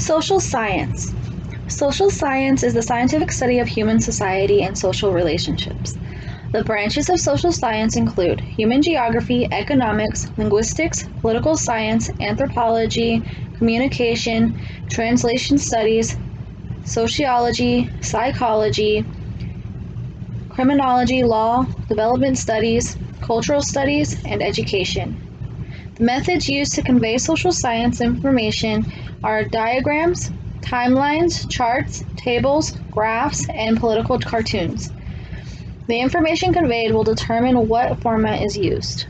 Social science. Social science is the scientific study of human society and social relationships. The branches of social science include human geography, economics, linguistics, political science, anthropology, communication, translation studies, sociology, psychology, criminology, law, development studies, cultural studies, and education. The methods used to convey social science information are diagrams, timelines, charts, tables, graphs, and political cartoons. The information conveyed will determine what format is used.